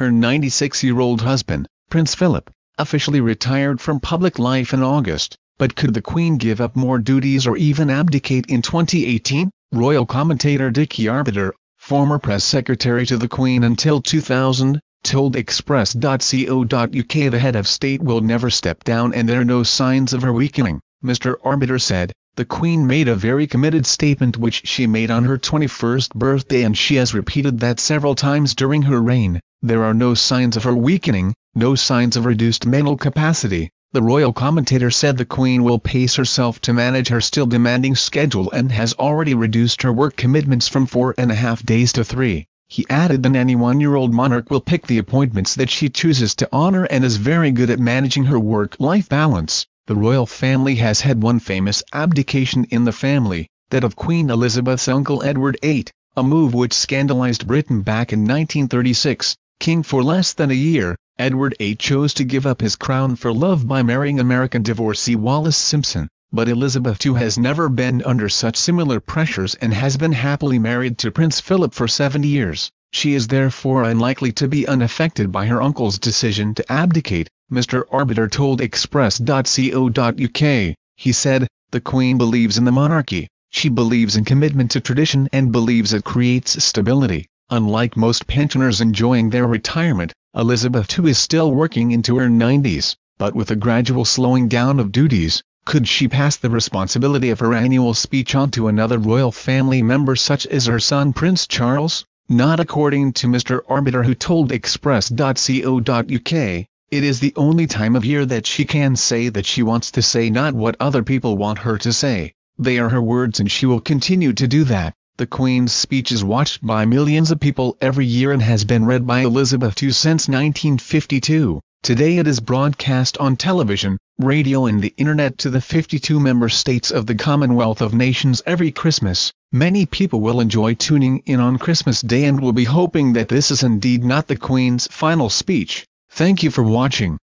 her 96-year-old husband, Prince Philip, officially retired from public life in August, but could the Queen give up more duties or even abdicate in 2018? Royal commentator Dickie Arbiter, former press secretary to the Queen until 2000, told Express.co.uk the head of state will never step down and there are no signs of her weakening. Mr. Arbiter said, the Queen made a very committed statement which she made on her 21st birthday and she has repeated that several times during her reign. There are no signs of her weakening, no signs of reduced mental capacity. The royal commentator said the Queen will pace herself to manage her still demanding schedule and has already reduced her work commitments from four and a half days to three. He added the 91-year-old monarch will pick the appointments that she chooses to honor and is very good at managing her work-life balance. The royal family has had one famous abdication in the family, that of Queen Elizabeth's uncle Edward VIII, a move which scandalized Britain back in 1936. King for less than a year, Edward VIII chose to give up his crown for love by marrying American divorcee Wallis Simpson, but Elizabeth II has never been under such similar pressures and has been happily married to Prince Philip for 70 years. She is therefore unlikely to be unaffected by her uncle's decision to abdicate, Mr. Arbiter told Express.co.uk. He said, the Queen believes in the monarchy, she believes in commitment to tradition and believes it creates stability. Unlike most pensioners enjoying their retirement, Elizabeth II is still working into her 90s, but with a gradual slowing down of duties, could she pass the responsibility of her annual speech on to another royal family member such as her son Prince Charles? Not according to Mr. Arbiter who told Express.co.uk, it is the only time of year that she can say that she wants to say not what other people want her to say. They are her words and she will continue to do that. The Queen's speech is watched by millions of people every year and has been read by Elizabeth II since 1952. Today it is broadcast on television, radio and the internet to the 52 member states of the Commonwealth of Nations every Christmas. Many people will enjoy tuning in on Christmas Day and will be hoping that this is indeed not the Queen's final speech. Thank you for watching.